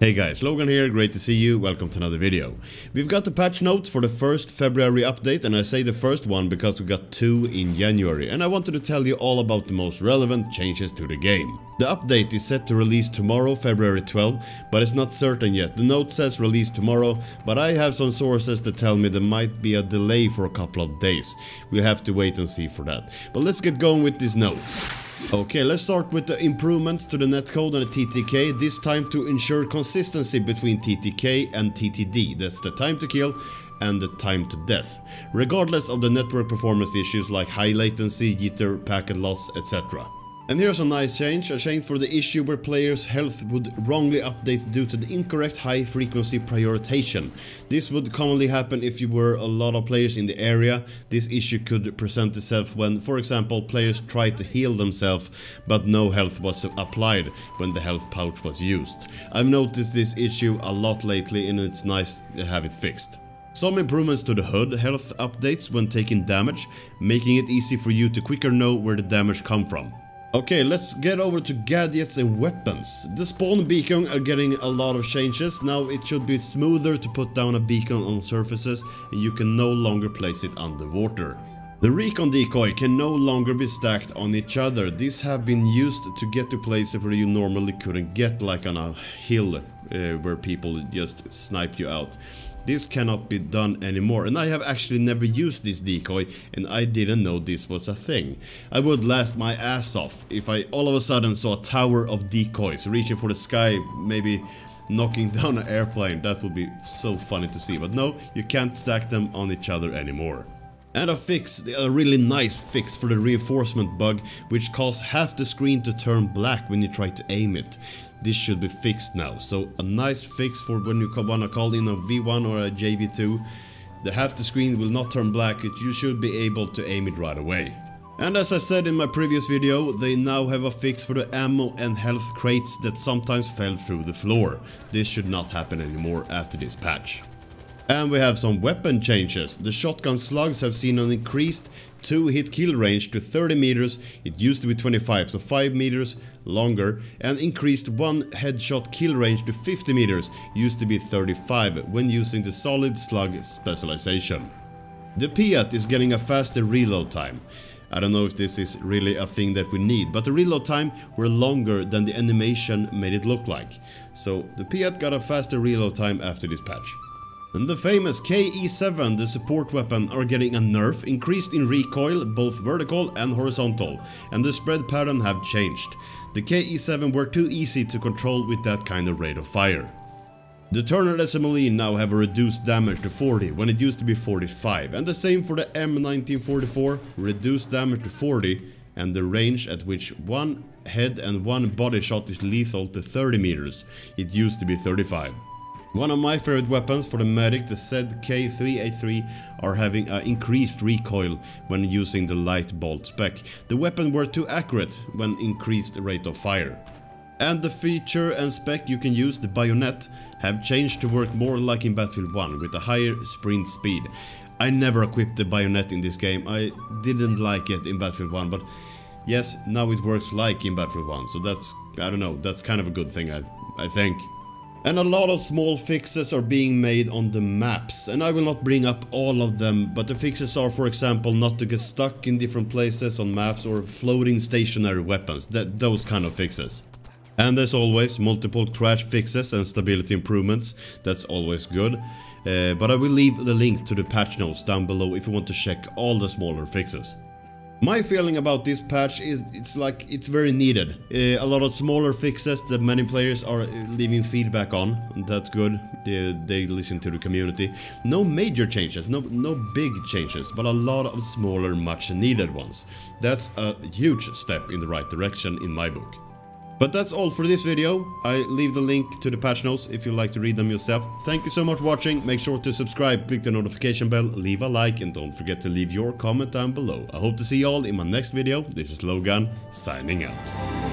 Hey guys, Logan here, great to see you, welcome to another video. We've got the patch notes for the first February update and I say the first one because we got two in January and I wanted to tell you all about the most relevant changes to the game. The update is set to release tomorrow, February 12, but it's not certain yet. The note says release tomorrow, but I have some sources that tell me there might be a delay for a couple of days. We'll have to wait and see for that. But let's get going with these notes. Okay, let's start with the improvements to the netcode and the TTK, this time to ensure consistency between TTK and TTD, that's the time to kill and the time to death, regardless of the network performance issues like high latency, jitter, packet loss, etc. And here's a nice change, a change for the issue where players' health would wrongly update due to the incorrect high frequency prioritization. This would commonly happen if you were a lot of players in the area. This issue could present itself when, for example, players tried to heal themselves but no health was applied when the health pouch was used. I've noticed this issue a lot lately and it's nice to have it fixed. Some improvements to the HUD health updates when taking damage, making it easy for you to quicker know where the damage come from. Okay, let's get over to gadgets and weapons. The spawn beacon are getting a lot of changes. Now it should be smoother to put down a beacon on surfaces and you can no longer place it underwater. The recon decoy can no longer be stacked on each other. These have been used to get to places where you normally couldn't get like on a hill uh, where people just snipe you out. This cannot be done anymore and I have actually never used this decoy and I didn't know this was a thing. I would laugh my ass off if I all of a sudden saw a tower of decoys reaching for the sky, maybe knocking down an airplane. That would be so funny to see. But no, you can't stack them on each other anymore. And a fix, a really nice fix for the reinforcement bug, which caused half the screen to turn black when you try to aim it this should be fixed now. So a nice fix for when you wanna call in a V1 or a JB2. The half the screen will not turn black, you should be able to aim it right away. And as I said in my previous video, they now have a fix for the ammo and health crates that sometimes fell through the floor. This should not happen anymore after this patch. And we have some weapon changes. The shotgun slugs have seen an increased 2 hit kill range to 30 meters, it used to be 25 so 5 meters longer and increased 1 headshot kill range to 50 meters, used to be 35 when using the solid slug specialization. The Piat is getting a faster reload time. I don't know if this is really a thing that we need, but the reload time were longer than the animation made it look like. So the Piat got a faster reload time after this patch. And the famous KE7, the support weapon, are getting a nerf, increased in recoil, both vertical and horizontal, and the spread pattern have changed. The KE7 were too easy to control with that kind of rate of fire. The Turner SMLE now have a reduced damage to 40 when it used to be 45 and the same for the M1944, reduced damage to 40 and the range at which one head and one body shot is lethal to 30 meters, it used to be 35. One of my favorite weapons for the medic, the ZK383, are having an increased recoil when using the light bolt spec. The weapon were too accurate when increased rate of fire. And the feature and spec you can use, the bayonet, have changed to work more like in Battlefield 1 with a higher sprint speed. I never equipped the bayonet in this game, I didn't like it in Battlefield 1 but yes, now it works like in Battlefield 1 so that's, I don't know, that's kind of a good thing I, I think. And a lot of small fixes are being made on the maps, and I will not bring up all of them, but the fixes are for example not to get stuck in different places on maps or floating stationary weapons, that, those kind of fixes. And as always, multiple crash fixes and stability improvements, that's always good. Uh, but I will leave the link to the patch notes down below if you want to check all the smaller fixes. My feeling about this patch is it's like it's very needed. Uh, a lot of smaller fixes that many players are leaving feedback on. That's good. They, they listen to the community. No major changes, no no big changes, but a lot of smaller, much needed ones. That's a huge step in the right direction in my book. But that's all for this video. I leave the link to the patch notes if you'd like to read them yourself. Thank you so much for watching. Make sure to subscribe, click the notification bell, leave a like and don't forget to leave your comment down below. I hope to see you all in my next video. This is Logan, signing out.